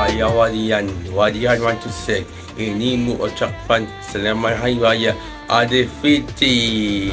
saya Warian Warian want to say, ini mengucapkan selamat hari raya Aidilfitri.